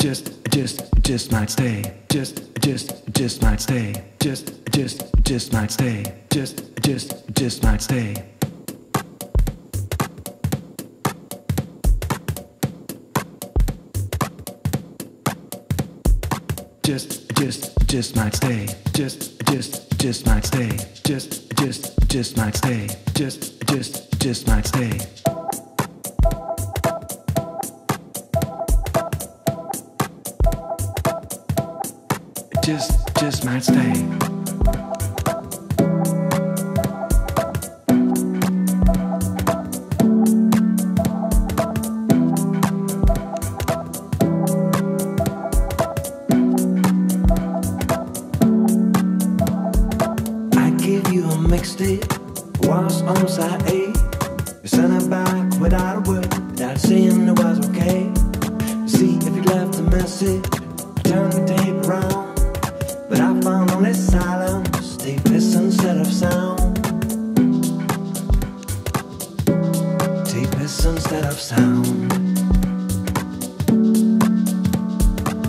just, just, just might stay. Just, just, just might stay. Just, just, just might stay. Just, just, just might stay. Just, just, just might stay. Just, just, just might stay. Just, just, just might stay. Just, just, just might stay. Just, just might stay. I give you a mixtape, was on side A. You sent it back without a word, I found only silence, deepest instead of sound. Deepest instead of sound.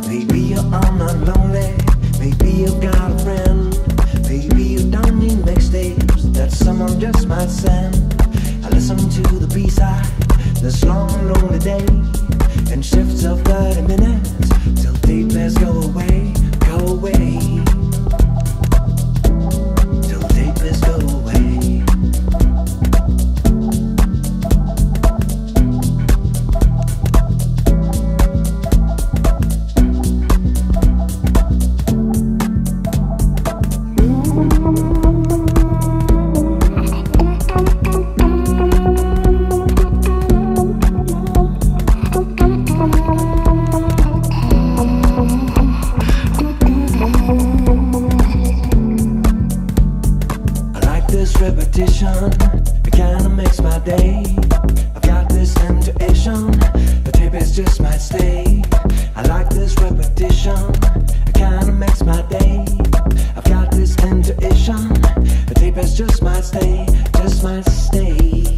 Maybe you're not lonely, maybe you've got a friend. Maybe you don't need mixtapes that someone just might send. I listen to the B-side this long, lonely day and shifts of 30 repetition, it kinda makes my day. I've got this intuition, the tape is just might stay. I like this repetition, it kinda makes my day. I've got this intuition, the tape is just might stay, just might stay.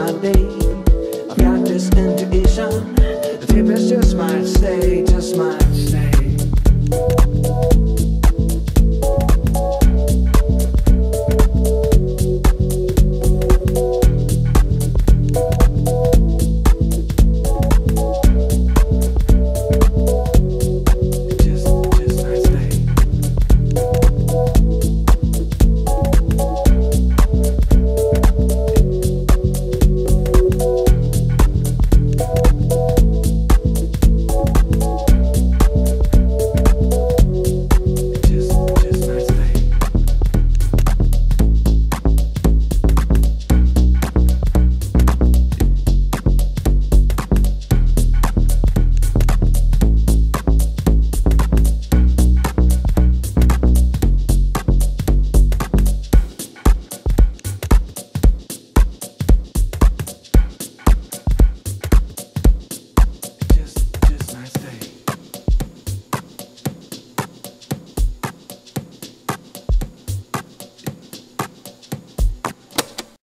my day. I practice intuition. The deepest just might stay.